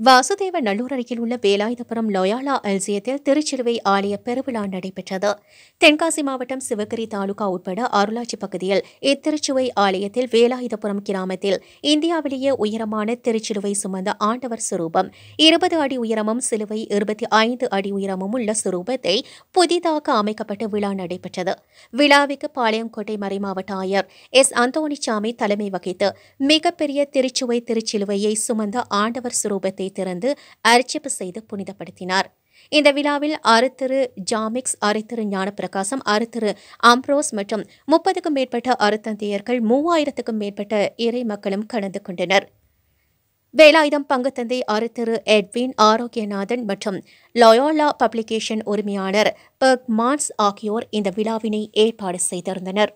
வாசுதேவ நல்லூர் அருகில் உள்ள வேலாயுதபுரம் லொயாலா அல்சியத்தில் திருச்சிலுவை ஆலய பெருவிழா நடைபெற்றது. தென்காசி மாவட்டம் சிவகிரி தாலுகா உட்பட அருளாட்சி பகுதியில் இத்திருச்சுவை ஆலயத்தில் வேலாயுதபுரம் கிராமத்தில் இந்தியாவிலேயே உயரமான திருச்சிலுவை சுமந்த ஆண்டவர் சுரூபம் இருபது அடி உயரமும் சிலுவை இருபத்தி ஐந்து அடி உயரமும் உள்ள சுரூபத்தை புதிதாக அமைக்கப்பட்ட விழா நடைபெற்றது. விழாவுக்கு பாளையங்கோட்டை மறைமாவட்ட ஆயர் எஸ். அந்தோணிசாமி தலைமை வகித்து மிகப்பெரிய திருச்சுவை திருச்சிலுவையை சுமந்த ஆண்டவர் சுரூபத்தை திறந்து அர்ச்சிப்பு செய்து புனிதப்படுத்தினார். இந்த விழாவில் அறுத்திரு ஜாமிக்ஸ் அறுத்திரு ஞானப்பிரகாசம் அறுத்திரு அம்ப்ரோஸ் மற்றும் முப்பதுக்கும் மேற்பட்ட அருத்தந்தையர்கள் மூவாயிரத்துக்கும் மேற்பட்ட இறை மக்களும் கலந்து கொண்டனர். வேலாயுதம் பங்குத்தந்தை அருத்திரு எட்வின் ஆரோக்கியநாதன் மற்றும் லயோலா பப்ளிகேஷன் உரிமையாளர் பர்க் மான்ஸ் ஆகியோர் இந்த விழாவினை ஏற்பாடு செய்திருந்தனர்.